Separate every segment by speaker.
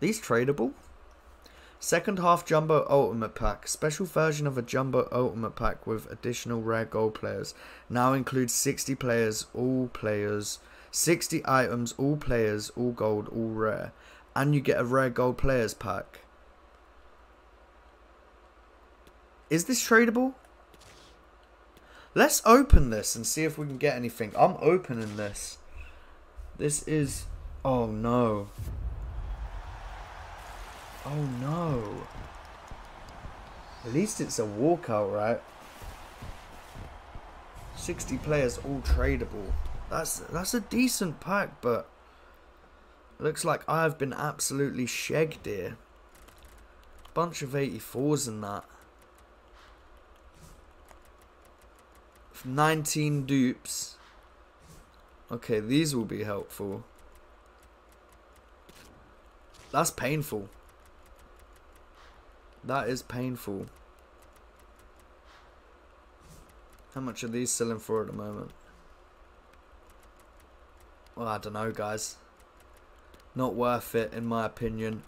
Speaker 1: These tradable. Second half Jumbo Ultimate Pack. Special version of a Jumbo Ultimate Pack with additional rare gold players. Now includes 60 players, all players, 60 items, all players, all gold, all rare. And you get a rare gold players pack. Is this tradable? Let's open this and see if we can get anything. I'm opening this. This is... Oh no. Oh no. At least it's a walkout, right? 60 players all tradable. That's that's a decent pack, but looks like I've been absolutely shagged here. Bunch of 84s in that. 19 dupes. Okay, these will be helpful. That's painful. That is painful. How much are these selling for at the moment? Well, I don't know, guys. Not worth it, in my opinion.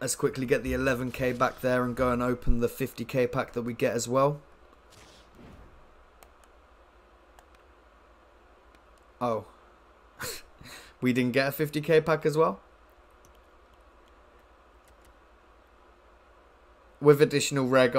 Speaker 1: Let's quickly get the 11k back there and go and open the 50k pack that we get as well. Oh. we didn't get a 50k pack as well? With additional gold